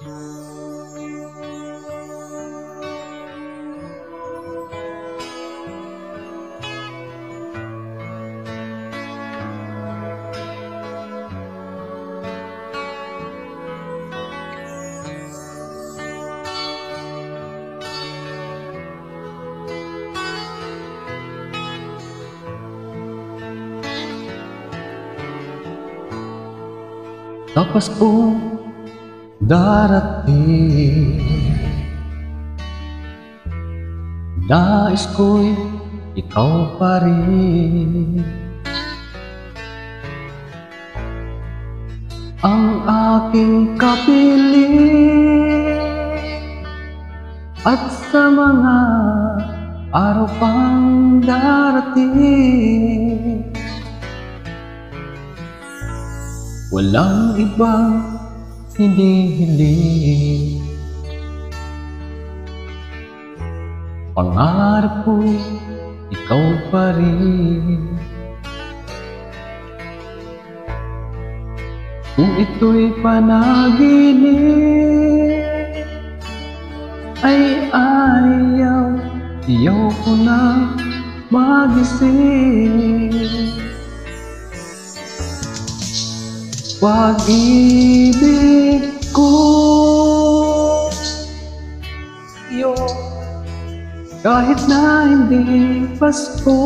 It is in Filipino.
Tapos po darating. Nais ko'y ikaw pa rin. Ang aking kapiling At sa mga araw pang darating Walang ibang hinihiling Pangarap ko, ikaw pa rin. Kung ito'y panaginip Ay ayaw, ayaw ko na magising. Pag-ibig iyo Kahit na hindi Pasko